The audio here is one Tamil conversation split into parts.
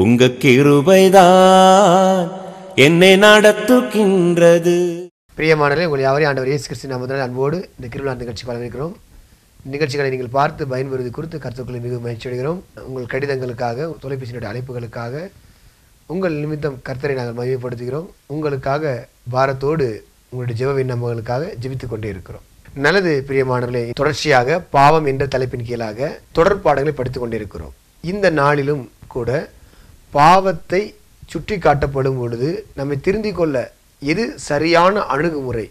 உங்க கிருபைதான் என்னை நடத்துகின்றது. பிரியமானவர்களே உங்களை யாவரையும் ஆண்டவர் இயேசு கிறிஸ்து நாமத்தில் அன்போடு இந்த கிருவிழா நிகழ்ச்சி வரவேற்கிறோம். நிகழ்ச்சிகளை நீங்கள் பார்த்து பயன்பெறுவது குறித்து கருத்துக்களை மிகவும் மகிழ்ச்சி அடைகிறோம். உங்கள் கடிதங்களுக்காக தொலைபேசியினுடைய அழைப்புகளுக்காக உங்கள் நிமித்தம் கர்த்தரை நாங்கள் மையப்படுத்துகிறோம் உங்களுக்காக பாரத்தோடு உங்களுடைய ஜெப விண்ணப்பங்களுக்காக ஜெபித்து கொண்டே இருக்கிறோம். நல்லது பிரியமானவர்களே தொடர்ச்சியாக பாவம் என்ற தலைப்பின் கீழாக தொடர் பாடங்களை படித்துக் கொண்டிருக்கிறோம் இந்த நாளிலும் கூட பாவத்தை சுட்டி காட்டப்படும் பொழுது நம்மை திருந்திக் கொள்ள எது சரியான அணுகுமுறை?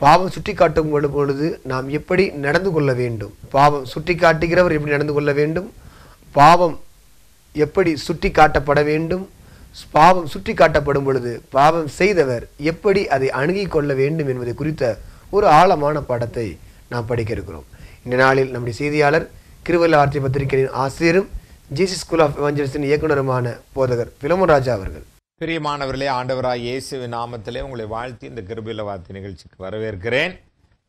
பாவம் சுட்டி காட்டும் பொழுது நாம் எப்படி நடந்து கொள்ள வேண்டும்? பாவம் சுட்டி காட்டுகிறவர் எப்படி நடந்து கொள்ள வேண்டும்? பாவம் எப்படி சுட்டி காட்டப்பட வேண்டும்? பாவம் சுட்டி காட்டப்படும் பொழுது பாவம் செய்தவர் எப்படி அதை அணுகிக் கொள்ள வேண்டும் என்பதை குறித்த ஒரு ஆழமான பாடத்தை நாம் படிக்க இருக்கிறோம். இந்த நாளில் நம்முடைய செய்தியாளர் கிருவல்ல வார்த்தை பத்திரிகையின் ஆசிரியரும் ஜீசஸ் ஸ்கூல் ஆஃப் எவாஞ்சலிஸ்டின் இயக்குனருமான போதகர் பிலமன் ராஜா அவர்கள். பிரியமானவர்களே ஆண்டவராய் இயேசுவின் நாமத்திலே உங்களை வாழ்த்தி இந்த கிருபில வார்த்தை நிகழ்ச்சிக்கு வரவேற்கிறேன்.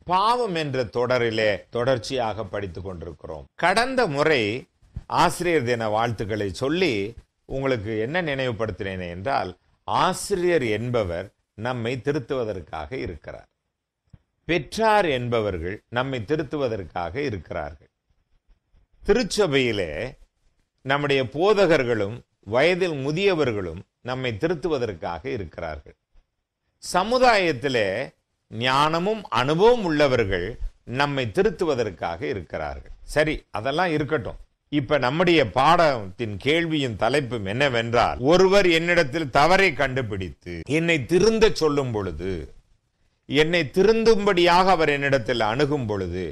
பாவம் என்ற தொடரிலே தொடர்ச்சியாக படித்துக் கொண்டிருக்கிறோம். கடந்த முறை ஆசிரியர் தின வாழ்த்துக்களை சொல்லி உங்களுக்கு என்ன நினைவுபடுத்தினேன் என்றால் ஆசிரியர் என்பவர் நம்மை திருத்துவதற்காக இருக்கிறார். பெற்றார் என்பவர்கள் நம்மை திருத்துவதற்காக இருக்கிறார்கள். திருச்சபையிலே நம்முடைய போதகர்களும் வயதில் முதியவர்களும் நம்மை திருத்துவதற்காக இருக்கிறார்கள். சமுதாயத்திலே ஞானமும் அனுபவம் உள்ளவர்கள் நம்மை திருத்துவதற்காக இருக்கிறார்கள். சரி அதெல்லாம் இருக்கட்டும். இப்ப நம்முடைய பாடத்தின் கேள்வியின் தலைப்பும் என்னவென்றால் ஒருவர் என்னிடத்தில் தவறை கண்டுபிடித்து என்னை திருந்த சொல்லும் பொழுது என்னை திருந்தும்படியாக அவர் என்னிடத்தில் அணுகும் பொழுது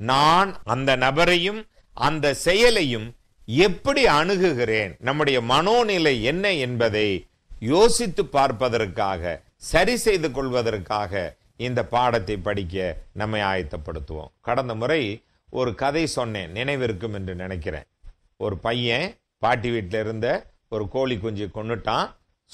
நான் அந்த நபரையும் அந்த செயலையும் எப்படி அணுகுகிறேன்? நம்முடைய மனோநிலை என்ன என்பதை யோசித்து பார்ப்பதற்காக சரி செய்து கொள்வதற்காக இந்த பாடத்தை படிக்க நம்மை ஆயத்தப்படுத்துவோம். கடந்த முறை ஒரு கதை சொன்னேன் நினைவிருக்கும் என்று நினைக்கிறேன். ஒரு பையன் பாட்டி வீட்டில் இருந்த ஒரு கோழி குஞ்சு கொன்னுட்டான்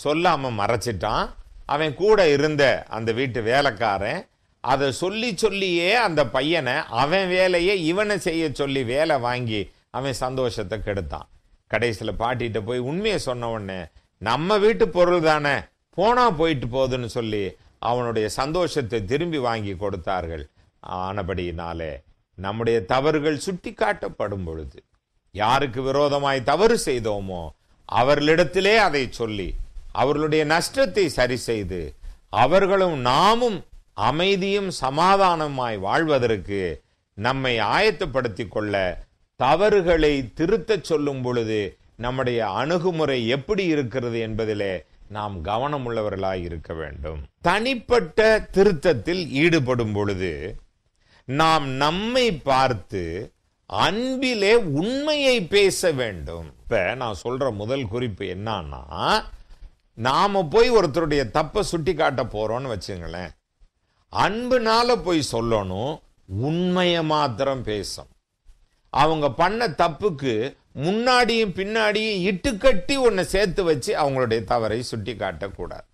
சொல்லாம மறைச்சிட்டான். அவன் கூட இருந்த அந்த வீட்டு வேலைக்காரன் அதை சொல்லி சொல்லியே அந்த பையனை அவன் வேலையை இவனை செய்ய சொல்லி வேலை வாங்கி அவன் சந்தோஷத்தை கெடுத்தான். கடைசியில் பாட்டிகிட்ட போய் உண்மையை சொன்ன உடனே நம்ம வீட்டு பொருள் தானே போனால் போயிட்டு போகுதுன்னு சொல்லி அவனுடைய சந்தோஷத்தை திரும்பி வாங்கி கொடுத்தார்கள். ஆனபடியினாலே நம்முடைய தவறுகள் சுட்டி காட்டப்படும் பொழுது யாருக்கு விரோதமாய் தவறு செய்தோமோ அவர்களிடத்திலே அதை சொல்லி அவர்களுடைய நஷ்டத்தை சரி செய்து அவர்களும் நாமும் அமைதியும் சமாதானமாய் வாழ்வதற்கு நம்மை ஆயத்தப்படுத்திக் கொள்ள தவறுகளை திருத்தச் சொல்லும் பொழுது நம்முடைய அணுகுமுறை எப்படி இருக்கிறது என்பதிலே நாம் கவனம் உள்ளவர்களாய் இருக்க வேண்டும். தனிப்பட்ட திருத்தத்தில் ஈடுபடும் பொழுது நாம் நம்மை பார்த்து அன்பிலே உண்மையை பேச வேண்டும். இப்ப நான் சொல்ற முதல் குறிப்பு என்னன்னா நாம போய் ஒருத்தருடைய தப்பை சுட்டி காட்ட போறோம்னு வச்சுங்களேன். அன்புனால போய் சொல்லணும் உண்மையை மாத்திரம் பேசும் அவங்க பண்ண தப்புக்கு முன்னாடியும் பின்னாடியும் இட்டுக்கட்டி ஒன்னை சேர்த்து வச்சு அவங்களுடைய தவறை சுட்டி காட்டக்கூடாது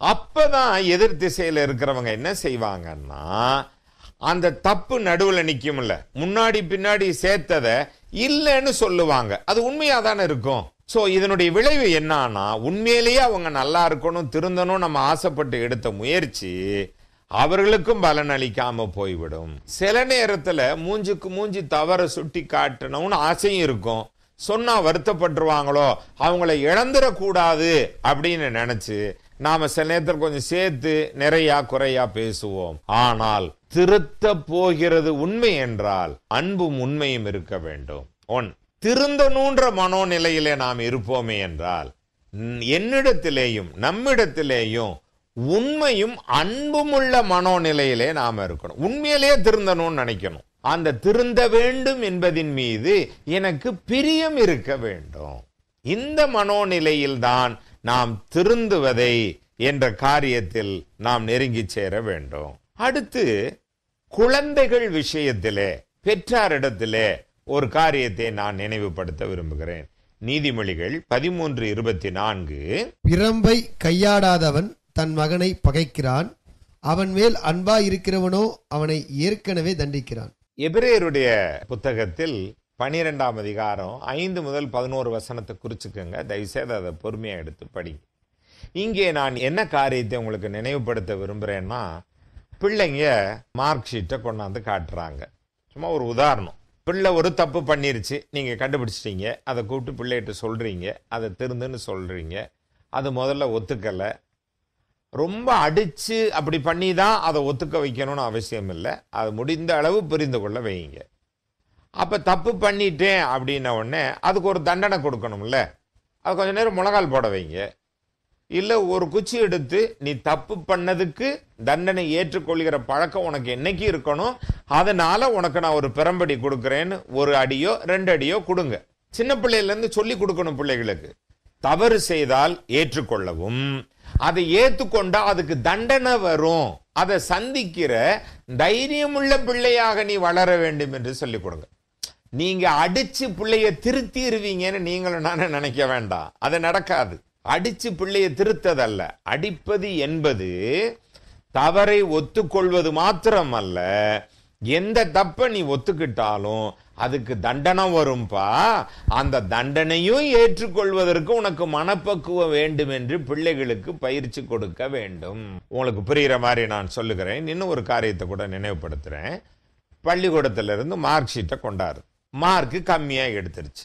அப்பதான் எதிர் திசையில இருக்கிறவங்க என்ன செய்வாங்கன்னா அந்த தப்பு நடுவில் நிற்கும்ல முன்னாடி பின்னாடி சேர்த்ததை இல்லைன்னு சொல்லுவாங்க. அது உண்மையா தானே இருக்கும்? ஸோ இதனுடைய விளைவு என்னன்னா உண்மையிலேயே அவங்க நல்லா இருக்கணும் திருந்தணும் நம்ம ஆசைப்பட்டு எடுத்த முயற்சி அவர்களுக்கும் பலன் அளிக்காம போய்விடும். சில நேரத்துல மூஞ்சுக்கு மூஞ்சி தவற சுட்டி காட்டணும்னு ஆசையும் இருக்கும். சொன்னா வருத்தப்பட்டுருவாங்களோ அவங்கள இழந்துடக்கூடாது அப்படின்னு நினைச்சு நாம சில நேரத்தில் கொஞ்சம் சேர்த்து நிறையா குறையா பேசுவோம். ஆனால் திருத்த போகிறது உண்மை என்றால் அன்பும் உண்மையும் இருக்க வேண்டும். ஒன் திருந்தணுன்ற மனோநிலையிலே நாம் இருப்போமே என்றால் என்னிடத்திலேயும் நம்மிடத்திலேயும் உண்மையும் அன்பும் உள்ள மனோநிலையிலே நாம் இருக்கணும். உண்மையிலேயே திருந்தணும்னு நினைக்கணும். அந்த திருந்த வேண்டும் என்பதின் மீது எனக்கு பிரியம் இருக்க வேண்டும். இந்த மனோநிலையில்தான் நாம் திருந்துவதை என்ற காரியத்தில் நாம் நெருங்கி சேர வேண்டும். அடுத்து குழந்தைகள் விஷயத்திலே பெற்றாரிடத்திலே ஒரு காரியத்தை நான் நினைவுபடுத்த விரும்புகிறேன். நீதிமொழிகள் பதிமூன்று இருபத்தி நான்கு. பிரம்பை கையாடாதவன் தன் மகனை பகைக்கிறான். அவன் மேல் அன்பா இருக்கிறவனோ அவனை ஏற்கனவே தண்டிக்கிறான். எபிரேயருடைய புத்தகத்தில் பனிரெண்டாம் அதிகாரம் ஐந்து முதல் பதினோரு வசனத்தை குறிச்சுக்கோங்க. தயவுசெய்து அதை பொறுமையாக எடுத்து படி. இங்கே நான் என்ன காரியத்தை உங்களுக்கு நினைவுபடுத்த விரும்புகிறேன்னா பிள்ளைங்க மார்க் ஷீட்டை கொண்டாந்து காட்டுறாங்க. சும்மா ஒரு உதாரணம். பிள்ளை ஒரு தப்பு பண்ணிருச்சு நீங்கள் கண்டுபிடிச்சிட்டீங்க. அதை கூப்பிட்டு பிள்ளைகிட்ட சொல்கிறீங்க அதை திருந்துன்னு சொல்கிறீங்க அது முதல்ல ஒத்துக்கலை. ரொம்ப அடிச்சு அப்படி பண்ணி தான் அதை ஒத்துக்க வைக்கணும்னு அவசியம் இல்லை. அது முடிந்த அளவு புரிந்து கொள்ள வைங்க அப்போ தப்பு பண்ணிட்டேன் அப்படின்ன உடனே அதுக்கு ஒரு தண்டனை கொடுக்கணும்ல. அது கொஞ்ச நேரம் முழங்கால் போட வைங்க. இல்லை ஒரு குச்சி எடுத்து நீ தப்பு பண்ணதுக்கு தண்டனை ஏற்றுக்கொள்கிற பழக்கம் உனக்கு என்னைக்கு இருக்கணும்? அதனால உனக்கு நான் ஒரு பெரம்படி கொடுக்குறேன்னு ஒரு அடியோ ரெண்டு அடியோ கொடுங்க. சின்ன பிள்ளையிலேருந்து சொல்லி கொடுக்கணும் பிள்ளைகளுக்கு. தவறு செய்தால் ஏற்றுக்கொள்ளவும். அதை ஏத்துக்கொண்டா அதுக்கு தண்டனை வரும். அதை சந்திக்கிற தைரியமுள்ள பிள்ளையாக நீ வளர வேண்டும் என்று சொல்லிக் கொடுங்க. நீங்க அடிச்சு பிள்ளைய திருத்திடுவீங்கன்னு நீங்களும் நானே நினைக்க வேண்டாம். அது நடக்காது. அடிச்சு பிள்ளைய திருத்ததல்ல. அடிப்பது என்பது தவறை ஒத்துக்கொள்வது மாத்திரமல்ல. எந்த தப்ப நீ ஒத்துக்கிட்டாலும் அதுக்கு தண்டனை வரும்பா. அந்த தண்டனையும் ஏற்றுக்கொள்வதற்கு உனக்கு மனப்பக்குவம் வேண்டும் என்று பிள்ளைகளுக்கு பயிற்சி கொடுக்க வேண்டும். உங்களுக்கு புரிகிற மாதிரி நான் சொல்லுகிறேன். இன்னும் ஒரு காரியத்தை கூட நினைவுபடுத்துகிறேன் பள்ளிக்கூடத்திலிருந்து மார்க் ஷீட்டை கொண்டாரு. மார்க்கு கம்மியாக எடுத்துருச்சு.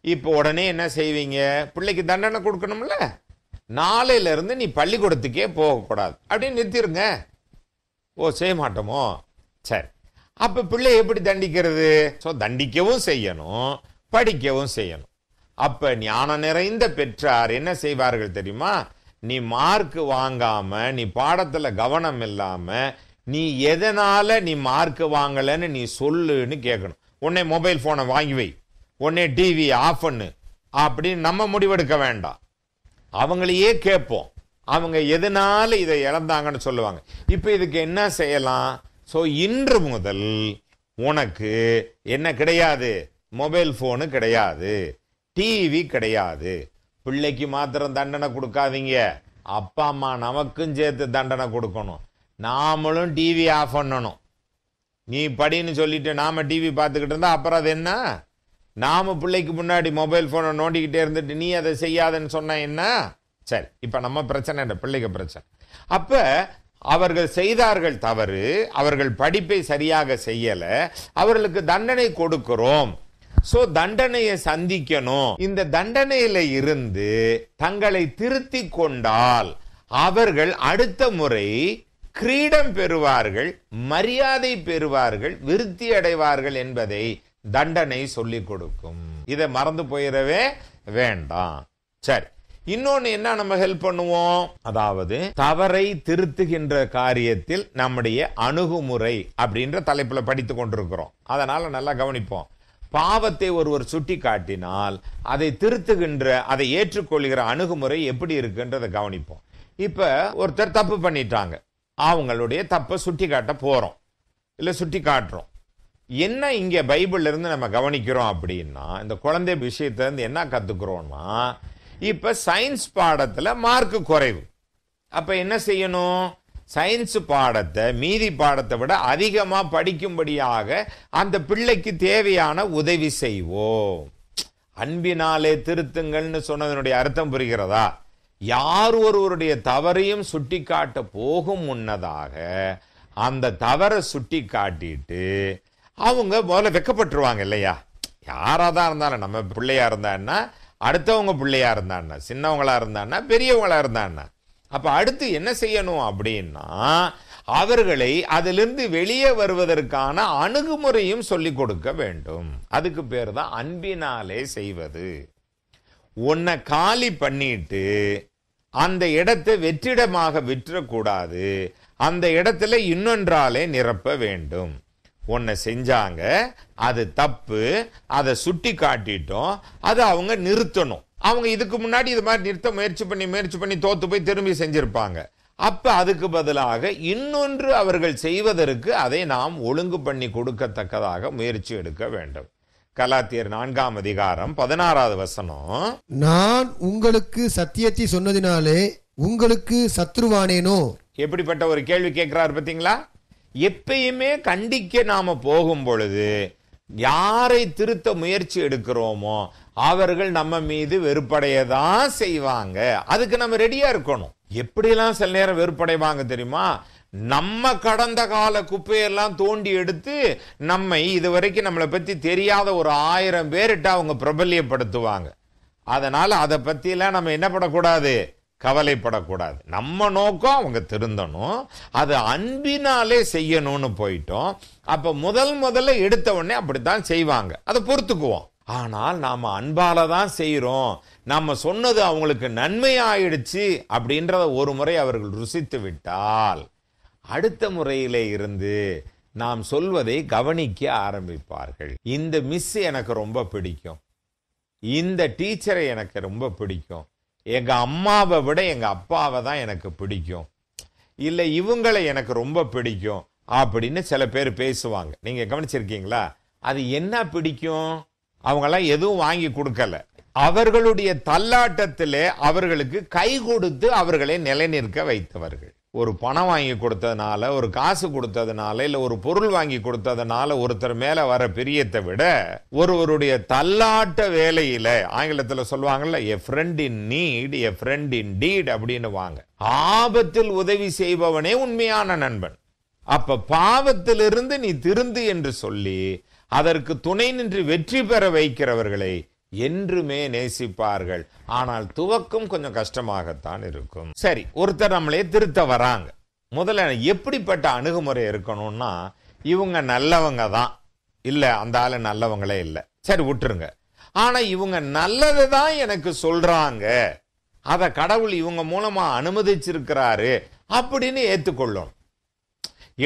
இப்போ உடனே என்ன செய்வீங்க? பிள்ளைக்கு தண்டனை கொடுக்கணும்ல? நாளையிலேருந்து நீ பள்ளிக்கூடத்துக்கே போகக்கூடாது. அப்படின்னு நிறுத்திடுங்க ஓ செய்ய மாட்டோமோ? சரி. அப்ப பிள்ளை எப்படி தண்டிக்கிறது? ஸோ தண்டிக்கவும் செய்யணும் படிக்கவும் செய்யணும். அப்ப ஞானம் நிறைந்த பெற்றார் என்ன செய்வார்கள் தெரியுமா? நீ மார்க் வாங்காம நீ பாடத்துல கவனம் இல்லாம நீ எதனால நீ மார்க் வாங்கலன்னு நீ சொல்லுன்னு கேட்கணும் உடனே மொபைல் போனை வாங்கி வை. உடனே டிவி ஆஃப் பண்ணு. அப்படின்னு நம்ம முடிவெடுக்க வேண்டாம். அவங்களையே கேட்போம். அவங்க எதனால இதை இழந்தாங்கன்னு சொல்லுவாங்க. இப்போ இதுக்கு என்ன செய்யலாம்? ஸோ இன்று முதல் உனக்கு என்ன கிடையாது? மொபைல் ஃபோனு கிடையாது. டிவி கிடையாது. பிள்ளைக்கு மாத்திரம் தண்டனை கொடுக்காதீங்க. அப்பா அம்மா நமக்கும் சேர்த்து தண்டனை கொடுக்கணும். நாமளும் டிவி ஆஃப் பண்ணணும். நீ படின்னு சொல்லிட்டு நாம் டிவி பார்த்துக்கிட்டு இருந்தா அப்புறம் அது என்ன? நாம் பிள்ளைக்கு முன்னாடி மொபைல் ஃபோனை நோண்டிக்கிட்டே இருந்துட்டு நீ அதை செய்யாதன்னு சொன்ன என்ன? சரி இப்போ நம்ம பிரச்சனை இல்லை. பிள்ளைக்கு பிரச்சனை. அப்போ அவர்கள் செய்தார்கள் தவறு அவர்கள் படிப்பை சரியாக செய்யல அவர்களுக்கு தண்டனை கொடுக்கிறோம். சோ தண்டனையை சந்திக்கணும். இந்த தண்டனையில இருந்து தங்களை திருத்தி கொண்டால் அவர்கள் அடுத்த முறை கிரீடம் பெறுவார்கள் மரியாதை பெறுவார்கள் விருத்தி அடைவார்கள் என்பதை தண்டனை சொல்லிக் கொடுக்கும். இதை மறந்து போயிடவே வேண்டாம். சரி. இன்னொன்னு என்ன நம்ம ஹெல்ப் பண்ணுவோம்? அதாவது தவறை திருத்துகின்ற காரியத்தில் நம்முடைய அணுகுமுறை அப்படின்ற தலைப்புல படித்து கொண்டிருக்கிறோம். அதனால நல்லா கவனிப்போம். பாவத்தை ஒருவர் சுட்டி காட்டினால் அதை திருத்துகின்ற அதை ஏற்றுக்கொள்கிற அணுகுமுறை எப்படி இருக்குன்றதை கவனிப்போம். இப்ப ஒருத்தர் தப்பு பண்ணிட்டாங்க. அவங்களுடைய தப்பை சுட்டி காட்ட போறோம். இல்ல சுட்டி காட்டுறோம் என்ன இங்க பைபிள்ல இருந்து நம்ம கவனிக்கிறோம் அப்படின்னா இந்த குழந்தை விஷயத்திலேருந்து என்ன கத்துக்கிறோம்னா இப்ப சயின்ஸ் பாடத்துல மார்க் குறைவு. அப்ப என்ன செய்யணும்? சயின்ஸ் பாடத்தை மீதி பாடத்தை விட அதிகமாக படிக்கும்படியாக அந்த பிள்ளைக்கு தேவையான உதவி செய்வோம். அன்பினாலே திருத்துங்கள்னு சொன்னதனுடைய அர்த்தம் புரிகிறதா? யார் ஒருவருடைய தவறையும் சுட்டி காட்ட போகும் முன்னதாக அந்த தவறை சுட்டி காட்டிட்டு அவங்க முதல்ல வெக்கப்பட்டுருவாங்க இல்லையா? யாராக தான் இருந்தாலும் நம்ம பிள்ளையா இருந்தான்னா அடுத்தவங்க பிள்ளையா இருந்தான்னா சின்னவங்களா இருந்தான்னா பெரியவங்களா இருந்தான்னா அப்ப அடுத்து என்ன செய்யணும் அப்படின்னா அவர்களை அதிலிருந்து வெளியே வருவதற்கான அணுகுமுறையும் சொல்லிக் கொடுக்க வேண்டும். அதுக்கு பேர் தான் அன்பினாலே செய்வது. உன்னை காலி பண்ணிட்டு அந்த இடத்தை வெற்றிடமாக விற்றக்கூடாது. அந்த இடத்துல இன்னொன்றாலே நிரப்ப வேண்டும். உன்னை செஞ்சாங்க அது தப்பு அதை சுட்டி காட்டிட்டோம் அதை அவங்க நிறுத்தணும். அவங்க இதுக்கு முன்னாடி இது மாதிரி நிறுத்த முயற்சி பண்ணி முயற்சி பண்ணி தோத்து போய் திரும்பி செஞ்சிருப்பாங்க. அப்ப அதுக்கு பதிலாக இன்னொன்று அவர்கள் செய்வதற்கு அதை நாம் ஒழுங்கு பண்ணி கொடுக்கத்தக்கதாக முயற்சி எடுக்க வேண்டும். கலாத்தியர் நான்காம் அதிகாரம் பதினாறாவது வசனம். நான் உங்களுக்கு சத்தியத்தை சொன்னதினாலே உங்களுக்கு சத்ருவானேனோ? எப்படிப்பட்ட ஒரு கேள்வி கேட்கிறாரு பாத்தீங்களா எப்பயுமே கண்டிக்க நாம போகும் பொழுது யாரை திருத்த முயற்சி எடுக்கிறோமோ அவர்கள் நம்ம மீது வெறுப்படையதான் செய்வாங்க. அதுக்கு நம்ம ரெடியா இருக்கணும். எப்படியெல்லாம் சில நேரம் வெறுப்படைவாங்க தெரியுமா? நம்ம கடந்த கால குப்பையெல்லாம் தோண்டி எடுத்து நம்மை இதுவரைக்கும் நம்மளை பத்தி தெரியாத ஒரு ஆயிரம் பேர்கிட்ட அவங்க பிரபல்யப்படுத்துவாங்க. அதனால அதை பத்தியெல்லாம் நம்ம என்ன பண்ணக்கூடாது? கவலைப்படக்கூடாது. நம்ம நோக்கம் அவங்க திருந்தணும். அது அன்பினாலே செய்யணும்னு போயிட்டோம். அப்ப முதல் முதல்ல எடுத்த உடனே அப்படித்தான் செய்வாங்க. அதை பொறுத்துக்குவோம். ஆனால் நாம அன்பால தான் செய்கிறோம் நம்ம சொன்னது அவங்களுக்கு நன்மை ஆயிடுச்சு அப்படின்றத ஒரு முறை அவர்கள் ருசித்து விட்டால் அடுத்த முறையிலே இருந்து நாம் சொல்வதை கவனிக்க ஆரம்பிப்பார்கள். இந்த மிஸ் எனக்கு ரொம்ப பிடிக்கும். இந்த டீச்சரை எனக்கு ரொம்ப பிடிக்கும். எங்க அம்மாவை விட எங்க அப்பாவை தான் எனக்கு பிடிக்கும். இல்லை இவங்களை எனக்கு ரொம்ப பிடிக்கும் அப்படின்னு சில பேர் பேசுவாங்க. நீங்க கவனிச்சிருக்கீங்களா? அது என்ன பிடிக்கும்? அவங்கெல்லாம் எதுவும் வாங்கி கொடுக்கல. அவர்களுடைய தள்ளாட்டத்திலே அவர்களுக்கு கை கொடுத்து அவர்களை நிலைநிற்க வைத்தவர்கள். ஒரு பணம் வாங்கி கொடுத்ததுனால ஒரு காசு கொடுத்ததுனால இல்லை ஒரு பொருள் வாங்கி கொடுத்ததுனால ஒருத்தர் மேலே வர பிரியத்தை விட ஒருவருடைய தள்ளாட்ட வேலையில் ஆங்கிலத்தில் சொல்லுவாங்கல்ல a friend in need a friend in deed அப்படின்னு வாங்க ஆபத்தில் உதவி செய்பவனே உண்மையான நண்பன். அப்ப பாவத்திலிருந்து நீ திருந்து என்று சொல்லி அதற்கு துணை நின்று வெற்றி பெற வைக்கிறவர்களை என்றுமே நேசிப்பார்கள். ஆனால் துவக்கம் கொஞ்சம் கஷ்டமாகத்தான் இருக்கும். சரி ஒருத்தர் நம்மளே திருத்த வராங்க. முதல்ல எப்படிப்பட்ட அணுகுமுறை இருக்கணும்னா இவங்க நல்லவங்க தான். இல்லை அந்த ஆள் நல்லவங்களே இல்லை. சரி விட்டுருங்க. ஆனால் இவங்க நல்லது தான் எனக்கு சொல்றாங்க. அதை கடவுள் இவங்க மூலமா அனுமதிச்சிருக்கிறாரு அப்படின்னு ஏற்றுக்கொள்ளும்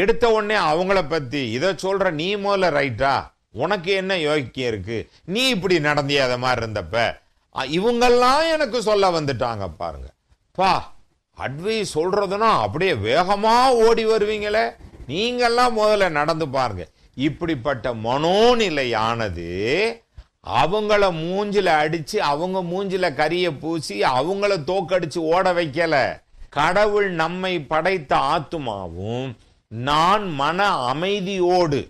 எடுத்த உடனே அவங்கள பத்தி இதை சொல்ற நீ முதல்ல ரைட்டா உனக்கு என்ன யோக்கியம் இருக்கு? நீ இப்படி நடந்தியாத மாதிரி இருந்தப்ப இவங்கெல்லாம் எனக்கு சொல்ல வந்துட்டாங்க பாருங்க. பா அட்வைஸ் சொல்றதுன்னா அப்படியே வேகமா ஓடி வருவீங்களே. நீங்கெல்லாம் முதல்ல நடந்து பாருங்க. இப்படிப்பட்ட மனோநிலையானது அவங்கள மூஞ்சில அடிச்சு அவங்க மூஞ்சில கரிய பூசி அவங்கள தோக்கடிச்சு ஓட வைக்கல. கடவுள் நம்மை படைத்த ஆத்துமாவும் நான் மன அமைதியோடு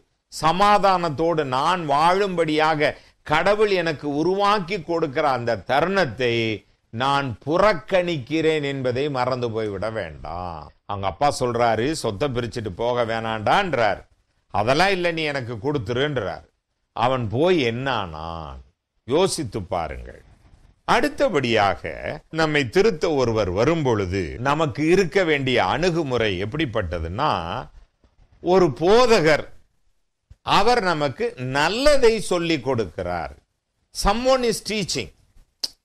சமாதானத்தோடு நான் வாழும்படியாக கடவுள் எனக்கு உருவாக்கி கொடுக்கிற அந்த தருணத்தை நான் புறக்கணிக்கிறேன் என்பதை மறந்து போய்விட வேண்டாம். அவங்க அப்பா சொல்றாரு சொத்தை பிரிச்சுட்டு போக வேணாண்டான்றார். அதெல்லாம் இல்லை நீ எனக்கு கொடுத்துருன்றார். அவன் போய் என்னானான்? யோசித்து பாருங்கள். அடுத்தபடியாக நம்மை திருத்த ஒருவர் வரும்பொழுது நமக்கு இருக்க வேண்டிய அணுகுமுறை எப்படிப்பட்டதுன்னா ஒரு போதகர் அவர் நமக்கு நல்லதை சொல்லி கொடுக்கிறார். சம்மோன் இஸ் டீச்சிங்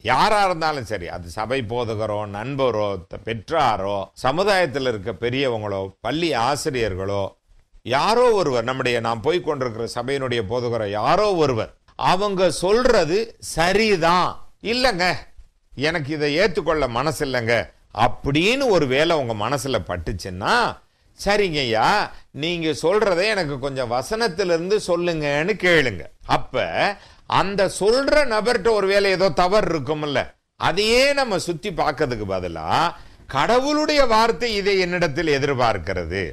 யாரா இருந்தாலும் சரி அது சபை போதகரோ நண்பரோ பெற்றாரோ சமுதாயத்தில் இருக்க பெரியவங்களோ பள்ளி ஆசிரியர்களோ யாரோ ஒருவர் நம்முடைய நாம் போய் கொண்டிருக்கிற சபையினுடைய போதகரோ யாரோ ஒருவர் அவங்க சொல்றது சரிதான். இல்லைங்க எனக்கு இதை ஏற்றுக்கொள்ள மனசு இல்லைங்க அப்படின்னு ஒரு வேளை உங்க மனசுல பட்டுச்சுன்னா சரிங்கய்யா நீங்க சொல்றதை எனக்கு கொஞ்சம் வசனத்திலிருந்து சொல்லுங்கன்னு கேளுங்க. அப்ப அந்த சொல்ற நபர்கிட்ட ஒருவேளை ஏதோ தவறு இருக்கும்ல அதையே நம்ம சுத்தி பார்க்கறதுக்கு பதிலா கடவுளுடைய வார்த்தை இதை என்னிடத்தில் எதிர்பார்க்கிறது.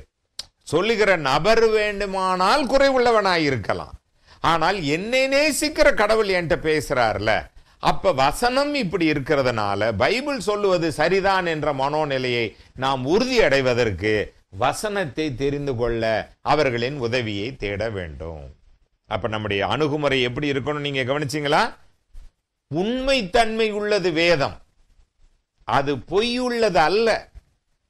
சொல்லுகிற நபர் வேண்டுமானால் குறைவுள்ளவனாய் இருக்கலாம். ஆனால் என்னை நேசிக்கிற கடவுள் என்கிட்ட பேசுறாருல அப்ப வசனம் இப்படி இருக்கிறதுனால பைபிள் சொல்லுவது சரிதான் என்ற மனோநிலையை நாம் உறுதி அடைவதற்கு வசனத்தை தெரிந்து கொள்ள அவர்களின் உதவியை தேட வேண்டும். அப்ப நம்முடைய அணுகுமுறை எப்படி இருக்கணும் நீங்க உண்மை தன்மை உள்ளது வேதம். அது பொய்யுள்ளது அல்ல.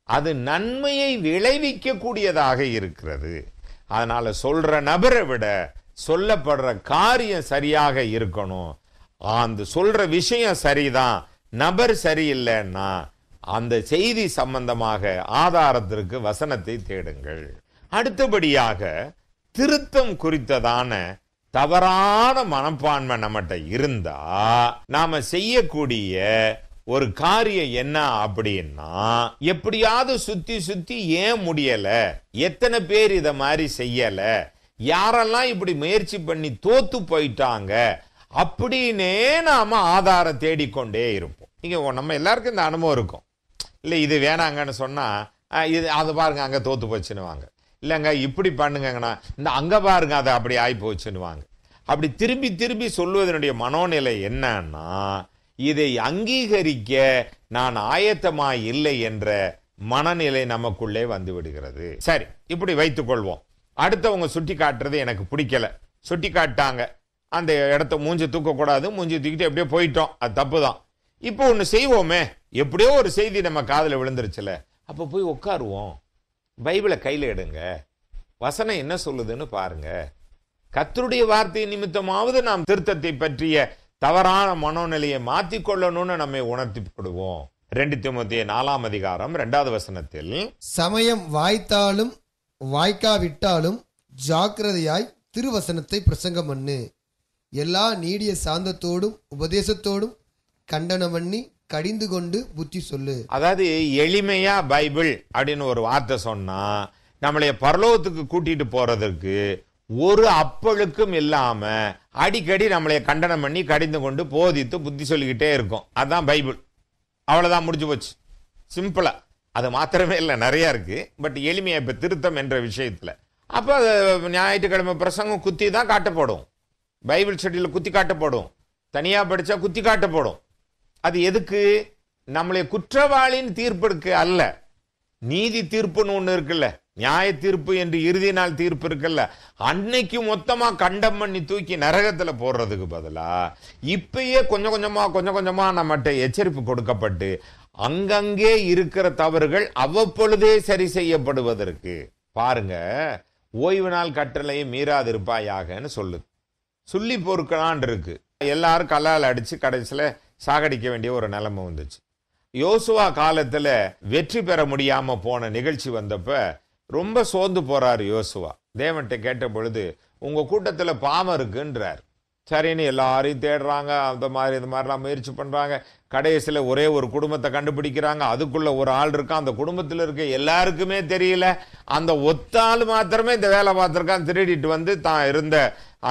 அது நன்மையை விளைவிக்க கூடியதாக இருக்கிறது. அதனால சொல்ற நபரை விட சொல்லப்படுற காரியம் சரியாக இருக்கணும். அந்த சொல்ற விஷயம் சரிதான். நபர் சரியில்லைன்னா அந்த செய்தி சம்பந்தமாக ஆதாரத்திற்கு வசனத்தை தேடுங்கள். அடுத்தபடியாக திருத்தம் குறித்ததான தவறான மனப்பான்மை நம்மகிட்ட இருந்தா நாம செய்யக்கூடிய ஒரு காரியம் என்ன அப்படின்னா எப்படியாவது சுத்தி சுத்தி ஏன் முடியல? எத்தனை பேர் இத மாதிரி செய்யல? யாரெல்லாம் இப்படி முயற்சி பண்ணி தோத்து போயிட்டாங்க? அப்படின்னே நாம ஆதாரம் தேடிக்கொண்டே இருப்போம். நீங்க நம்ம எல்லாருக்கும் இந்த அனுபவம் இருக்கும். இல்லை இது வேணாங்கன்னு சொன்னால் இது அது பாருங்க அங்கே தோத்து போச்சுன்னுவாங்க. இல்லைங்க இப்படி பண்ணுங்கங்கண்ணா இந்த அங்கே பாருங்க அது அப்படி ஆகி போச்சுன்னுவாங்க. அப்படி திரும்பி திரும்பி சொல்லுவதனுடைய மனோநிலை என்னன்னா இதை அங்கீகரிக்க நான் ஆயத்தமாக இல்லை என்ற மனநிலை நமக்குள்ளே வந்து விடுகிறது. சரி இப்படி வைத்துக்கொள்வோம் அடுத்தவங்க சுட்டி காட்டுறது எனக்கு பிடிக்கல. சுட்டி காட்டாங்க. அந்த இடத்த மூஞ்சி தூக்கக்கூடாது மூஞ்சி தூக்கிட்டு எப்படியோ போயிட்டோம். அது தப்பு தான் இப்போ ஒன்று செய்வோமே. எப்படியோ ஒரு செய்தி நம்ம காதில் விழுந்துருச்சுல. அப்போ போய் உட்காருவோம். பைபிளை கையில் எடுங்க. வசனம் என்ன சொல்லுதுன்னு பாருங்க. கத்தருடைய வார்த்தை நிமித்தமாவது நாம் திருத்தத்தை பற்றிய தவறான மனோநிலையை மாற்றிக்கொள்ளணும்னு நம்மை உணர்த்திப்படுவோம் ரெண்டு திமுத்திய நாலாம் அதிகாரம் ரெண்டாவது வசனத்தில் சமயம் வாய்த்தாலும் வாய்க்காவிட்டாலும் ஜாக்கிரதையாய் திருவசனத்தை பிரசங்கம் பண்ணு. எல்லா நீடிய சாந்தத்தோடும் உபதேசத்தோடும் கண்டனம் பண்ணி கடிந்து கொண்டு புத்தி சொல்லு. அதாவது எளிமையா பைபிள் அப்படின்னு ஒரு வார்த்தை சொன்னா நம்மளைய பரலோகத்துக்கு கூட்டிட்டு போறதுக்கு ஒரு அப்பழுக்கும் இல்லாம அடிக்கடி நம்மளைய கண்டனம் பண்ணி கடிந்து கொண்டு போதித்து புத்தி சொல்லிக்கிட்டே இருக்கும். அதான் பைபிள். அவ்வளவுதான் முடிஞ்சு போச்சு. சிம்பிளா. அது மாத்திரமே இல்லை நிறைய இருக்கு. பட் எளிமையா இப்ப திருத்தம் என்ற விஷயத்துல. அப்ப ஞாயிற்றுக்கிழமை பிரசங்கம் குத்தி தான் காட்டப்படும். பைபிள் ஸ்டடியில் குத்தி காட்டப்படும். தனியா படிச்சா குத்தி காட்டப்படும். அது எதுக்கு? நம்மளை குற்றவாளின் தீர்ப்பிற்கு அல்ல. நீதி தீர்ப்புன்னு ஒன்று இருக்குல்ல. நியாய தீர்ப்பு என்று இறுதி நாள் தீர்ப்பு இருக்குல்ல. அன்னைக்கு மொத்தமா கண்டம் பண்ணி தூக்கி நரகத்துல போடுறதுக்கு பதிலா இப்பயே கொஞ்சம் கொஞ்சமா கொஞ்சம் கொஞ்சமா நம்மகிட்ட எச்சரிப்பு கொடுக்கப்பட்டு அங்கங்கே இருக்கிற தவறுகள் அவ்வப்பொழுதே சரி செய்யப்படுவதற்கு பாருங்க ஓய்வு நாள் கட்டளையை மீறாதிருப்பாயாகன்னு சொல்லுது. சொல்லி பொறுக்கலான் இருக்கு. எல்லாரும் கல்லால் அடிச்சு கடைசியில சாகடிக்க வேண்டிய ஒரு நிலைமை வந்துச்சு. யோசுவா காலத்தில் வெற்றி பெற முடியாமல் போன நிகழ்ச்சி வந்தப்ப ரொம்ப சோர்ந்து போகிறார் யோசுவா. தேவன்கிட்ட கேட்ட பொழுது உங்கள் கூட்டத்தில் பாவம் இருக்குன்றார். சரின்னு எல்லாரையும் தேடுறாங்க அந்த மாதிரி இந்த மாதிரிலாம் முயற்சி பண்ணுறாங்க கடைசியில் ஒரே ஒரு குடும்பத்தை கண்டுபிடிக்கிறாங்க. அதுக்குள்ளே ஒரு ஆள் இருக்கான். அந்த குடும்பத்தில் இருக்க எல்லாருக்குமே தெரியல. அந்த ஒத்தாள் மாத்திரமே இந்த வேலை பார்த்துருக்கான். திருடிட்டு வந்து தான் இருந்த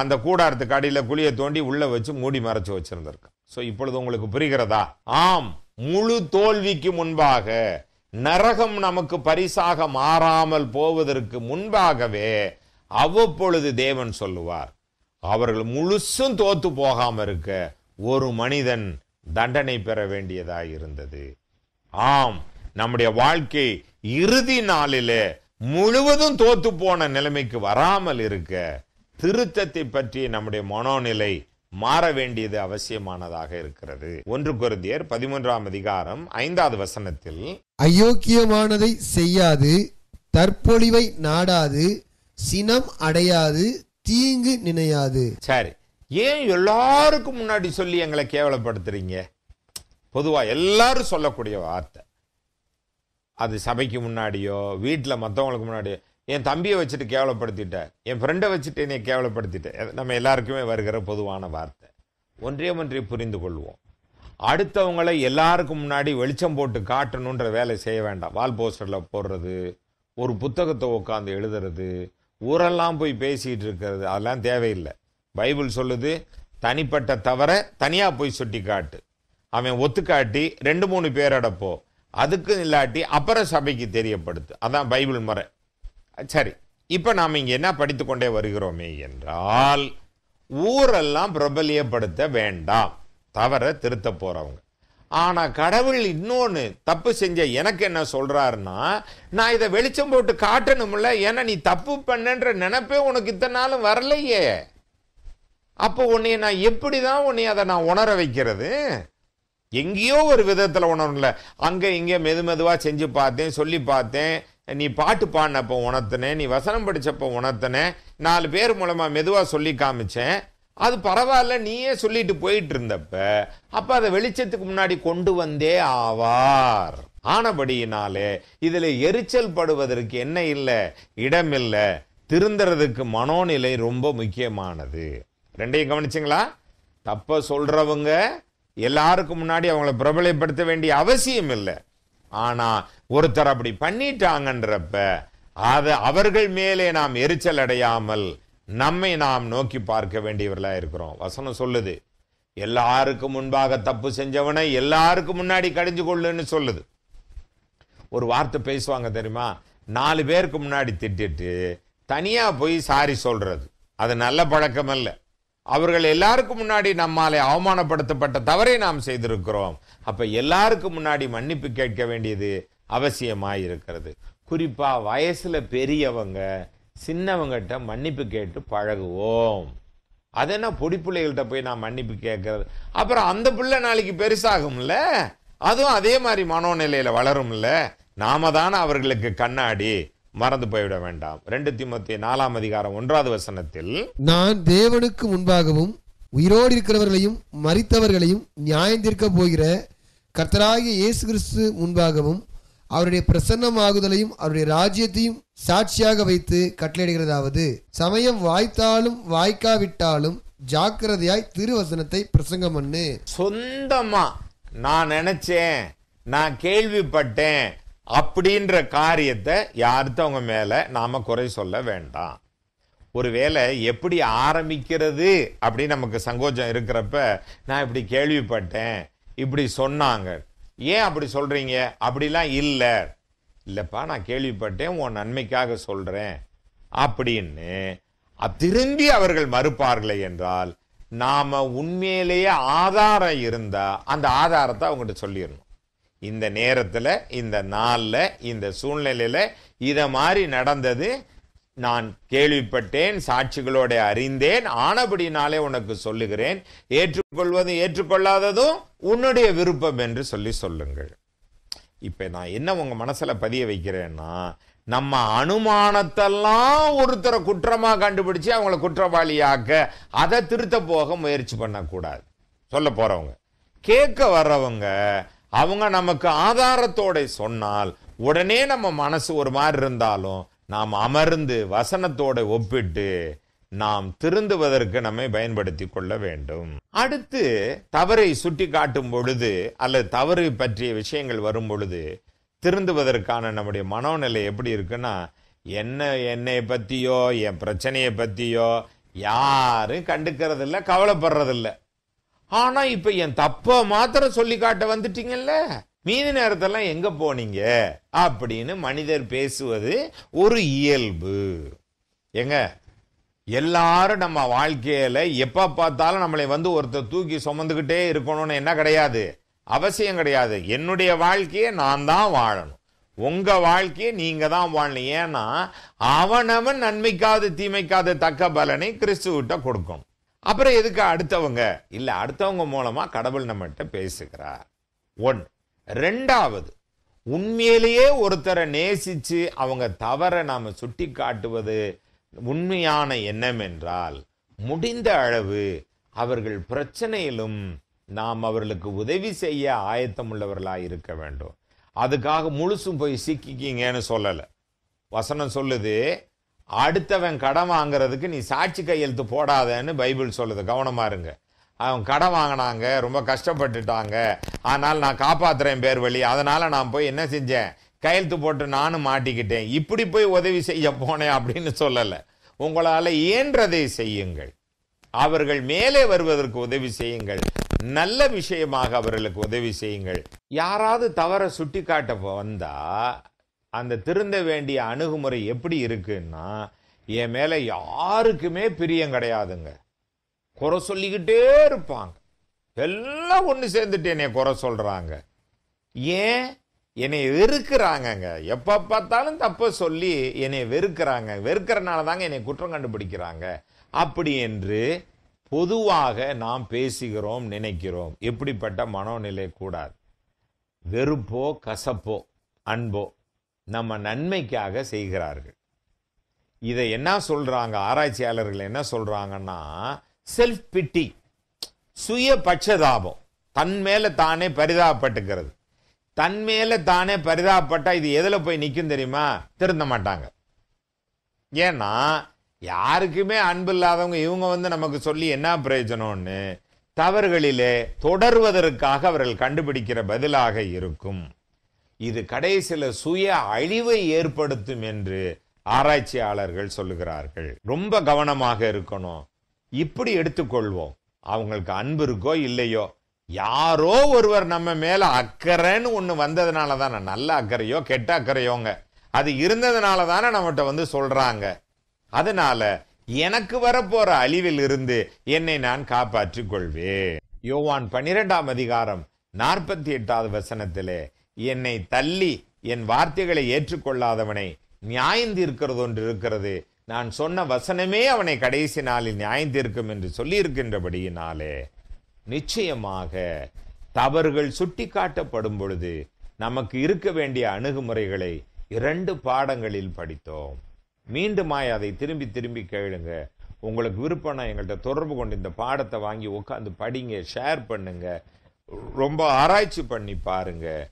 அந்த கூடாரத்துக்கு அடியில் குழியை தோண்டி உள்ளே வச்சு மூடி மறைச்சி வச்சுருந்துருக்கான். சோ இப்பொழுது உங்களுக்கு புரிகிறதா? ஆம் முழு தோல்விக்கு முன்பாக நரகம் நமக்கு பரிசாக மாறாமல் போவதற்கு முன்பாகவே அவ்வப்பொழுது தேவன் சொல்லுவார் அவர்கள் முழுசும் தோத்து போகாம இருக்க ஒரு மனிதன் தண்டனை பெற வேண்டியதாக இருந்தது. ஆம் நம்முடைய வாழ்க்கை இறுதி நாளிலே முழுவதும் தோத்து போன நிலைமைக்கு வராமல் இருக்க திருத்தத்தை பற்றி நம்முடைய மனோநிலை மாற வேண்டியது அவசியமானதாக இருக்கிறது. ஒன்று குருந்தியர் பதிமூன்றாம் அதிகாரம் ஐந்தாவது வசனத்தில் அயோக்கியமானதை செய்யாது தற்பொழிவை நாடாது சினம் அடையாது தீங்கு நினையாது. சரி ஏன் எல்லாருக்கும் முன்னாடி சொல்லி எங்களை கேவலப்படுத்துறீங்க? பொதுவா எல்லாரும் சொல்லக்கூடிய வார்த்தை. அது சபைக்கு முன்னாடியோ வீட்டில் மற்றவங்களுக்கு முன்னாடியோ என் தம்பியை வச்சுட்டு கேவலப்படுத்திட்ட என் ஃப்ரெண்டை வச்சுட்டு என்னை கேவலப்படுத்திட்ட. நம்ம எல்லாருக்குமே வருகிற பொதுவான வார்த்தை. ஒன்றே ஒன்றை புரிந்து கொள்வோம். அடுத்தவங்களை எல்லாருக்கும் முன்னாடி வெளிச்சம் போட்டு காட்டணுன்ற வேலை செய்ய வேண்டாம். வால் போஸ்டரில் போடுறது ஒரு புத்தகத்தை உட்காந்து எழுதுறது ஊரெல்லாம் போய் பேசிகிட்டு இருக்கிறது அதெல்லாம் தேவையில்லை. பைபிள் சொல்லுது தனிப்பட்ட தவிர தனியாக போய் சுட்டி காட்டு அவன் ஒத்துக்காட்டி ரெண்டு மூணு பேரடப்போ அதுக்கு இல்லாட்டி அப்புறம் சபைக்கு தெரியப்படுத்து. அதான் பைபிள் முறை. சரி இப்ப நாம இங்க என்ன படித்துக்கொண்டே வருகிறோமே என்றால் ஊரெல்லாம் பிரபலியப்படுத்த வேண்டாம். தவற திருத்த போறவங்க. ஆனா கடவுள் இன்னொன்னு தப்பு செஞ்ச எனக்கு என்ன சொல்றாருன்னா நான் இதை வெளிச்சம் போட்டு காட்டணும்ல ஏன்னா நீ தப்பு பண்ணன்ற நினைப்பே உனக்கு இத்தனை நாளும் வரலையே. அப்போ உன்னை நான் எப்படிதான் உன்னை அதை நான் உணர வைக்கிறது? எங்கேயோ ஒரு விதத்துல உணரல அங்க இங்க மெது மெதுவா செஞ்சு பார்த்தேன் சொல்லி பார்த்தேன். நீ பாட்டு பாடினப்போ உணர்த்தினேன் நீ வசனம் படித்தப்போ உணர்த்தினேன் நாலு பேர் மூலமாக மெதுவாக சொல்லி காமிச்சேன். அது பரவாயில்ல நீயே சொல்லிட்டு போயிட்டு இருந்தப்ப அப்ப அதை வெளிச்சத்துக்கு முன்னாடி கொண்டு வந்தே ஆவார். ஆனபடியினாலே இதுல எரிச்சல் படுவதற்கு என்ன இல்லை இடம் இல்லை திருந்துறதுக்கு மனோநிலை ரொம்ப முக்கியமானது. ரெண்டையும் கவனிச்சிங்களா? தப்ப சொல்றவங்க எல்லாருக்கும் முன்னாடி அவங்கள பிரபலப்படுத்த வேண்டிய அவசியம் இல்லை. ஆனா ஒருத்தர் அப்படி பண்ணிட்டாங்கன்றப்ப அத அவர்கள் மேலே நாம் எரிச்சல் அடையாமல் நம்மை நாம் நோக்கி பார்க்க வேண்டியவர்களா இருக்கிறோம். வசனம் சொல்லுது எல்லாருக்கும் முன்பாக தப்பு செஞ்சவனை எல்லாருக்கும் முன்னாடி கடிஞ்சு கொள்ளுன்னு சொல்லுது. ஒரு வார்த்தை பேசுவாங்க தெரியுமா? நாலு பேருக்கு முன்னாடி திட்டிட்டு தனியா போய் சாரி சொல்றது. அது நல்ல பழக்கம் இல்லை அவர்கள் எல்லாருக்கும் முன்னாடி நம்மாலே அவமானப்படுத்தப்பட்ட தவறை நாம் செய்திருக்கிறோம். அப்ப எல்லாருக்கும் முன்னாடி மன்னிப்பு கேட்க வேண்டியது அவசியமாக இருக்கிறது குறிப்பாக வயசில் பெரியவங்க சின்னவங்ககிட்ட மன்னிப்பு கேட்டு பழகுவோம். அது என்ன பொடி பிள்ளைகள்கிட்ட போய் நான் மன்னிப்பு கேட்கறது? அப்புறம் அந்த பிள்ளை நாளைக்கு பெருசாகும்ல? அதுவும் அதே மாதிரி மனோநிலையில் வளரும்ல? நாம தானே அவர்களுக்கு கண்ணாடி. மறந்து போய்விட வேண்டாம். ரெண்டு திமுத்தி நாலாம் அதிகாரம் ஒன்றாவது வசனத்தில் நான் தேவனுக்கு முன்பாகவும் உயிரோடு இருக்கிறவர்களையும் மரித்தவர்களையும் நியாயந்தீர்க்க போகிற கர்த்தராகிய இயேசு கிறிஸ்து முன்பாகவும் அவருடைய பிரசன்னமாகுதலையும் அவருடைய ராஜ்யத்தையும் சாட்சியாக வைத்து கட்டளையிடுகிறதாவது. சமயம் வாய்த்தாலும் வாய்க்காவிட்டாலும் ஜாக்கிரதையாய் திருவசனத்தை பிரசங்கம் பண்ணு. சொந்தமா நான் நினைச்சேன் நான் கேள்விப்பட்டேன் அப்படின்ற காரியத்தை யாருத்தவங்க மேல நாம குறை சொல்ல வேண்டாம். ஒருவேளை எப்படி ஆரம்பிக்கிறது அப்படின்னு நமக்கு சங்கோச்சம் இருக்கிறப்ப நான் இப்படி கேள்விப்பட்டேன் இப்படி சொன்னாங்க. ஏன் அப்படி சொல்றீங்க? அப்படிலாம் இல்லை. இல்லைப்பா நான் கேள்விப்பட்டேன் உன் நன்மைக்காக சொல்றேன் அப்படின்னு. திரும்பி அவர்கள் மறுப்பார்களே என்றால் நாம உண்மையிலேயே ஆதாரம் இருந்தா அந்த ஆதாரத்தை அவங்ககிட்ட சொல்லிடணும். இந்த நேரத்தில் இந்த நாளில் இந்த சூழ்நிலையில் இதை மாதிரி நடந்தது. நான் கேள்விப்பட்டேன் சாட்சிகளோட அறிந்தேன் ஆனபடினாலே உனக்கு சொல்லுகிறேன். ஏற்றுக்கொள்வதும் ஏற்றுக்கொள்ளாததும் உன்னுடைய விருப்பம் என்று சொல்லி சொல்லுங்கள். இப்போ நான் என்ன உங்கள் மனசில் பதிய வைக்கிறேன்னா நம்ம அனுமானத்தெல்லாம் ஒருத்தரை குற்றமாக கண்டுபிடிச்சு அவங்கள குற்றவாளியாக்க அதை திருத்த போக முயற்சி பண்ணக்கூடாது. சொல்ல போகிறவங்க கேட்க வர்றவங்க அவங்க நமக்கு ஆதாரத்தோட சொன்னால் உடனே நம்ம மனசு ஒரு மாதிரி இருந்தாலும் நாம் அமர்ந்து வசனத்தோட ஒப்பிட்டு நாம் திருந்துவதற்கு நம்மை பயன்படுத்தி கொள்ள வேண்டும். அடுத்து தவறை சுட்டி காட்டும் பொழுது அல்லது தவறு பற்றிய விஷயங்கள் வரும் பொழுது திருந்துவதற்கான நம்முடைய மனோநிலை எப்படி இருக்குன்னா என்ன என்னை பத்தியோ என் பிரச்சனையை பத்தியோ யாரும் கண்டுக்கிறது இல்ல ஆனா இப்ப என் தப்ப மாத்திரம் சொல்லி காட்ட வந்துட்டீங்கல்ல? மீதி நேரத்தெல்லாம் எங்க போனீங்க? அப்படின்னு மனிதர் பேசுவது ஒரு இயல்பு. எங்க எல்லாரும் நம்ம வாழ்க்கையில எப்ப பார்த்தாலும் நம்மளை வந்து ஒருத்தர் தூக்கி சுமந்துக்கிட்டே இருக்கணும்னு என்ன கிடையாது? அவசியம் கிடையாது. என்னுடைய வாழ்க்கையை நான் தான் வாழணும். உங்க வாழ்க்கையை நீங்க தான் வாழணும். ஏன்னா அவனவன் நன்மைக்காது தீமைக்காது தக்க பலனை கிறிஸ்துவிட்ட கொடுக்கும். அப்புறம் எதுக்கு அடுத்தவங்க? இல்லை அடுத்தவங்க மூலமாக கடவுள் நம்மகிட்ட பேசுகிறார். ஒன் ரெண்டாவது உண்மையிலேயே ஒருத்தரை நேசித்து அவங்க தவறை நாம் சுட்டி காட்டுவது உண்மையான எண்ணம் என்றால் முடிந்த அளவு அவர்கள் பிரச்சனையிலும் நாம் அவர்களுக்கு உதவி செய்ய ஆயத்தம் உள்ளவர்களாக இருக்க வேண்டும். அதுக்காக முழுசும் போய் சிக்கிக்கிங்கன்னு சொல்லலை. வசனம் சொல்லுது அடுத்தவன் கடன் வாங்குறதுக்கு நீ சாட்சி கையெழுத்து போடாதன்னு பைபிள் சொல்லுது. கவனமா இருங்க. அவன் கடன் வாங்கினாங்க ரொம்ப கஷ்டப்பட்டுட்டாங்க. ஆனால் நான் காப்பாத்துறேன் பேர் வழி அதனால நான் போய் என்ன செஞ்சேன்? கையெழுத்து போட்டு நானும் மாட்டிக்கிட்டேன். இப்படி போய் உதவி செய்ய போனேன் அப்படின்னு சொல்லலை. உங்களால் இயன்றதை செய்யுங்கள். அவர்கள் மேலே வருவதற்கு உதவி செய்யுங்கள். நல்ல விஷயமாக அவர்களுக்கு உதவி செய்யுங்கள். யாராவது தவற சுட்டி காட்ட வந்தா அந்த திருந்த வேண்டிய அணுகுமுறை எப்படி இருக்குன்னா என் மேலே யாருக்குமே பிரியம் கிடையாதுங்க. குறை சொல்லிக்கிட்டே இருப்பாங்க. எல்லாம் ஒன்று சேர்ந்துட்டு என்னை குறை சொல்கிறாங்க ஏன்? என்னை வெறுக்கிறாங்கங்க. எப்போ பார்த்தாலும் தப்பை சொல்லி என்னை வெறுக்கிறாங்க. வெறுக்கிறனால தாங்க என்னை குற்றம் கண்டுபிடிக்கிறாங்க. அப்படி என்று பொதுவாக நாம் பேசுகிறோம் நினைக்கிறோம். எப்படிப்பட்ட மனோநிலை கூடாது. வெறுப்போ கசப்போ அன்போ நம்ம நன்மைக்காக செய்கிறார்கள். இதை என்ன சொல்கிறாங்க ஆராய்ச்சியாளர்கள் என்ன சொல்கிறாங்கன்னா செல்ஃப் பிட்டி சுய பட்சதாபம் தன் மேலே தானே பரிதாபப்பட்டுக்கிறது. தன் மேலே தானே பரிதாபப்பட்டால் இது எதில் போய் நிற்கும் தெரியுமா? திருந்த மாட்டாங்க. ஏன்னா யாருக்குமே அன்பு இல்லாதவங்க இவங்க வந்து நமக்கு சொல்லி என்ன பிரயோஜனம்னு? தவறுகளிலே தொடர்வதற்காக அவர்கள் கண்டுபிடிக்கிற பதிலாக இருக்கும். இது கடைசியில் சுய அழிவை ஏற்படுத்தும் என்று ஆராய்ச்சியாளர்கள் சொல்லுகிறார்கள். ரொம்ப கவனமாக இருக்கணும். இப்படி எடுத்துக்கொள்வோம். அவங்களுக்கு அன்பு இருக்கோ இல்லையோ யாரோ ஒருவர் நம்ம மேல அக்கறைன்னு ஒன்று வந்ததுனால தானே நல்ல அக்கறையோ கெட்ட அக்கறையோங்க. அது இருந்ததுனால தானே நம்மகிட்ட வந்து சொல்றாங்க. அதனால எனக்கு வரப்போற அழிவில் இருந்து என்னை நான் காப்பாற்றிக் கொள்வேன். யோவான் பன்னிரெண்டாம் அதிகாரம் நாற்பத்தி எட்டாவது வசனத்திலே என்னை தள்ளி என் வார்த்தைகளை ஏற்றுக்கொள்ளாதவனை நியாயந்தீர்க்கிறது ஒன்று இருக்கிறது. நான் சொன்ன வசனமே அவனை கடைசி நாளில் நியாயந்தீர்க்கும் என்று சொல்லியிருக்கின்றபடியினாலே நிச்சயமாக தவறுகள் சுட்டிக்காட்டப்படும் பொழுது நமக்கு இருக்க வேண்டிய அணுகுமுறைகளை இரண்டு பாடங்களில் படித்தோம். மீண்டுமாய் அதை திரும்பி திரும்பி கேளுங்க. உங்களுக்கு விருப்பம்னா எங்கள்கிட்ட தொடர்பு கொண்டு இந்த பாடத்தை வாங்கி உட்காந்து படிங்க ஷேர் பண்ணுங்க. ரொம்ப ஆராய்ச்சி பண்ணி பாருங்கள்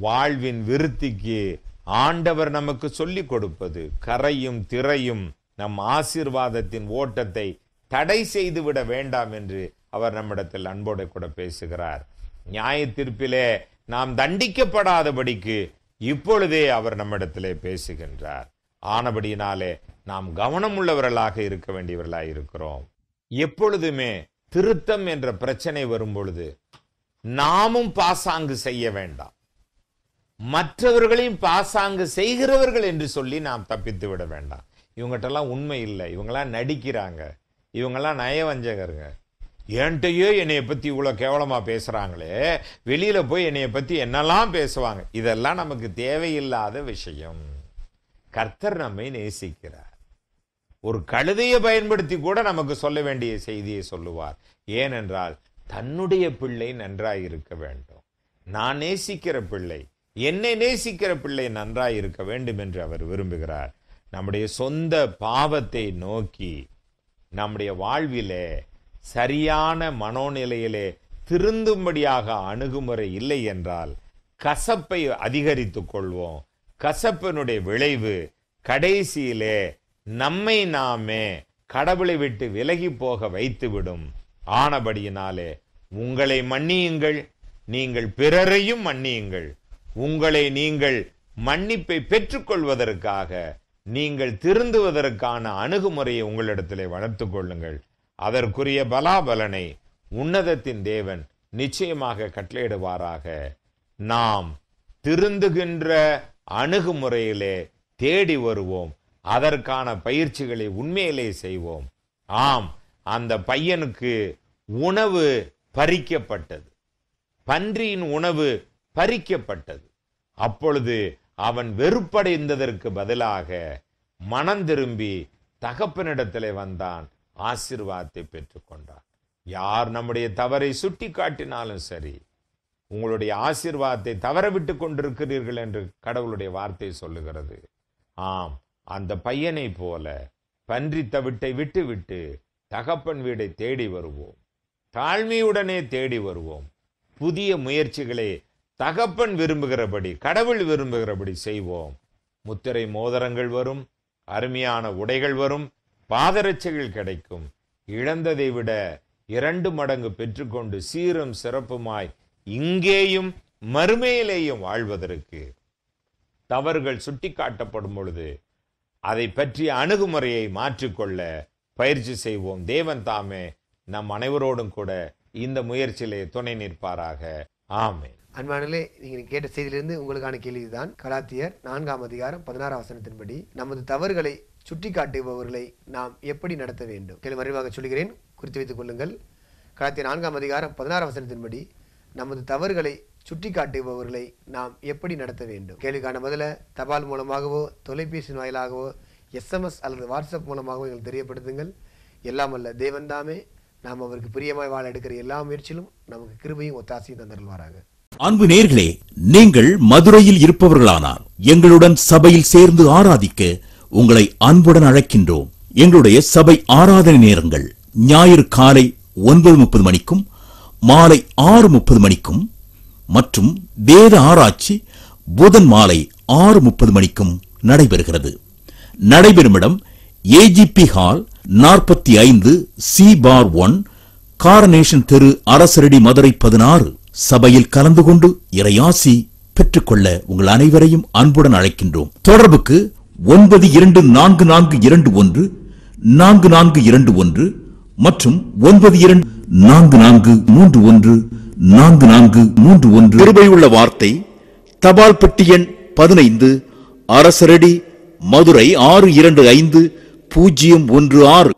வாழ்வின் விருத்திக்கு ஆண்டவர் நமக்கு சொல்லிக் கொடுப்பது கரையும் திரையும் நம் ஆசீர்வாதத்தின் ஓட்டத்தை தடை செய்து விட வேண்டாம் என்று அவர் நம்மிடத்தில் அன்போடு கூட பேசுகிறார். நியாய தீர்ப்பிலே நாம் தண்டிக்கப்படாதபடிக்கு இப்பொழுதே அவர் நம்மிடத்திலே பேசுகின்றார். ஆனபடியினாலே நாம் கவனம் உள்ளவர்களாக இருக்க வேண்டியவர்களாக இருக்கிறோம். எப்பொழுதுமே திருத்தம் என்ற பிரச்சனை வரும் பொழுது நாமும் பாசாங்கு செய்ய வேண்டாம். மற்றவர்களையும் பாசாங்கு செய்கிறவர்கள் என்று சொல்லி நாம் தப்பித்து விட வேண்டாம். இவங்ககிட்டலாம் உண்மை இல்லை. இவங்கெல்லாம் நடிக்கிறாங்க. இவங்கெல்லாம் நயவஞ்சகருங்க. என்கிட்டயோ என்னைய பற்றி இவ்வளோ கேவலமாக பேசுகிறாங்களே வெளியில் போய் என்னைய பற்றி என்னெல்லாம் பேசுவாங்க? இதெல்லாம் நமக்கு தேவையில்லாத விஷயம். கர்த்தர் நம்மை நேசிக்கிறார். ஒரு கழுதையை பயன்படுத்தி கூட நமக்கு சொல்ல வேண்டிய செய்தியை சொல்லுவார். ஏனென்றால் தன்னுடைய பிள்ளை நன்றாக இருக்க வேண்டும். நான் நேசிக்கிற பிள்ளை என்னை நேசிக்கிற பிள்ளை நன்றாய் இருக்க வேண்டும் என்று அவர் விரும்புகிறார். நம்முடைய சொந்த பாவத்தை நோக்கி நம்முடைய வாழ்விலே சரியான மனோநிலையிலே திருந்தும்படியாக அணுகுமுறை இல்லை என்றால் கசப்பை அதிகரித்துக் கொள்வோம். கசப்பினுடைய விளைவு கடைசியிலே நம்மை நாமே கடவுளை விட்டு விலகி போக வைத்துவிடும். ஆனபடியினாலே உங்களை மன்னியுங்கள் நீங்கள் பிறரையும் மன்னியுங்கள். உங்களை நீங்கள் மன்னிப்பை பெற்றுக்கொள்வதற்காக நீங்கள் திருந்துவதற்கான அணுகுமுறையை உங்களிடத்திலே வளர்த்து கொள்ளுங்கள். அதற்குரிய பலாபலனை உன்னதத்தின் தேவன் நிச்சயமாக கட்டளையிடுவாராக. நாம் திருந்துகின்ற அணுகுமுறையிலே தேடி வருவோம். அதற்கான பயிற்சிகளை உண்மையிலே செய்வோம். ஆம் அந்த பையனுக்கு உணவு பறிக்கப்பட்டது. பன்றியின் உணவு பறிக்கப்பட்டது. அப்பொழுது அவன் வெறுப்படைந்ததற்கு பதிலாக மனம் திரும்பி தகப்பனிடத்திலே வந்தான் ஆசிர்வாதத்தை பெற்றுக்கொண்டான் யார் நம்முடைய தவறை சுட்டி காட்டினாலும் சரி உங்களுடைய ஆசிர்வாதத்தை தவற விட்டு கொண்டிருக்கிறீர்கள் என்று கடவுளுடைய வார்த்தை சொல்லுகிறது. ஆம் அந்த பையனை போல பன்றி தவிட்டை விட்டுவிட்டு தகப்பன் வீடை தேடி வருவோம். தாழ்மையுடனே தேடி வருவோம். புதிய முயற்சிகளை தகப்பன் விரும்புகிறபடி கடவுள் விரும்புகிறபடி செய்வோம். முத்திரை மோதிரங்கள் வரும் அருமையான உடைகள் வரும் பாதரட்சைகள் கிடைக்கும். இழந்ததை விட இரண்டு மடங்கு பெற்றுக்கொண்டு சீரும் சிறப்புமாய் இங்கேயும் மறுமையிலேயும் வாழ்வதற்கு தவறுகள் சுட்டிக்காட்டப்படும் பொழுது அதை பற்றிய அணுகுமுறையை மாற்றிக்கொள்ள பயிற்சி செய்வோம். தேவன் தாமே நம் அனைவரோடும் கூட இந்த முயற்சியிலே துணை நிற்பாராக. ஆமே அன்பானலே நீங்கள் கேட்ட செய்தியிலிருந்து உங்களுக்கான கேள்வி தான் கலாத்தியர் நான்காம் அதிகாரம் பதினாறாம் வசனத்தின்படி நமது தவறுகளை சுட்டி காட்டுபவர்களை நாம் எப்படி நடத்த வேண்டும்? கேள்வி மறைவாக சொல்கிறேன். குறித்து வைத்துக் கொள்ளுங்கள். கலாத்தியர் நான்காம் அதிகாரம் பதினாறாம் வசனத்தின்படி நமது தவறுகளை சுட்டி காட்டுபவர்களை நாம் எப்படி நடத்த வேண்டும்? கேள்விக்கான பதில தபால் மூலமாகவோ தொலைபேசியின் வாயிலாகவோ எஸ்எம்எஸ் அல்லது வாட்ஸ்அப் மூலமாகவோ எங்களுக்கு தெரியப்படுத்துங்கள். எல்லாம் அல்ல தேவன்தாமே நாம் அவருக்கு பிரியமாய் வாழ எடுக்கிற எல்லா முயற்சியிலும் நமக்கு கிருபையும் ஒத்தாசையும் தந்தருள்வாராக. அன்பு நேர்களே நீங்கள் மதுரையில் இருப்பவர்களானார் எங்களுடன் சபையில் சேர்ந்து ஆராதிக்க உங்களை அன்புடன் அழைக்கின்றோம். எங்களுடைய சபை ஆராதனை நேரங்கள் ஞாயிறு காலை ஒன்பது முப்பது மணிக்கும் மாலை ஆறு முப்பது மணிக்கும் மற்றும் வேத ஆராய்ச்சி புதன் மாலை ஆறு முப்பது மணிக்கும் நடைபெறுகிறது. நடைபெறும் இடம் ஏஜிபி ஹால் நாற்பத்தி ஐந்து சி பார் ஒன் காரனேஷன் தெரு அரசரடி மதுரை பதினாறு. சபையில் கலந்து கொண்டு இறையாசி பெற்றுக்கொள்ள உங்கள் அனைவரையும் அன்புடன் அழைக்கின்றோம். தொடர்புக்கு ஒன்பது இரண்டு நான்கு நான்கு இரண்டு ஒன்று நான்கு நான்கு இரண்டு ஒன்று மற்றும் ஒன்பது இரண்டு நான்கு நான்கு மூன்று ஒன்று நான்கு நான்கு மூன்று ஒன்று. கிருபையுள்ள வார்த்தை தபால் பெட்டி எண் பதினைந்து அரசரடி மதுரை ஆறு இரண்டு ஐந்து பூஜ்ஜியம் ஒன்று ஆறு.